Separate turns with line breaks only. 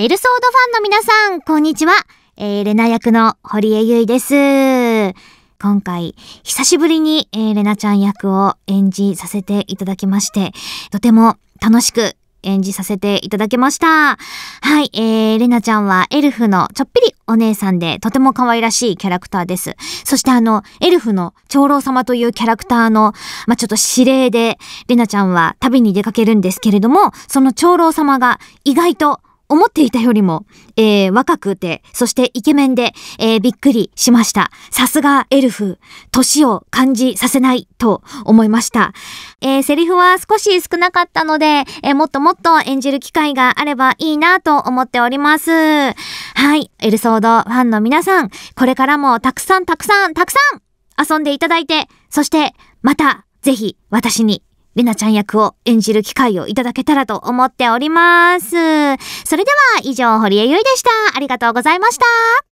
エルソードファンの皆さん、こんにちは。えー、レナ役の堀江由衣です。今回、久しぶりに、えー、レナちゃん役を演じさせていただきまして、とても楽しく演じさせていただきました。はい、えー、レナちゃんはエルフのちょっぴりお姉さんでとても可愛らしいキャラクターです。そしてあの、エルフの長老様というキャラクターの、まあ、ちょっと指令で、レナちゃんは旅に出かけるんですけれども、その長老様が意外と思っていたよりも、えー、若くて、そしてイケメンで、えー、びっくりしました。さすがエルフ、年を感じさせないと思いました。えー、セリフは少し少なかったので、えー、もっともっと演じる機会があればいいなと思っております。はい、エルソードファンの皆さん、これからもたくさんたくさんたくさん遊んでいただいて、そしてまたぜひ私にりなちゃん役を演じる機会をいただけたらと思っております。それでは以上、堀江ゆいでした。ありがとうございました。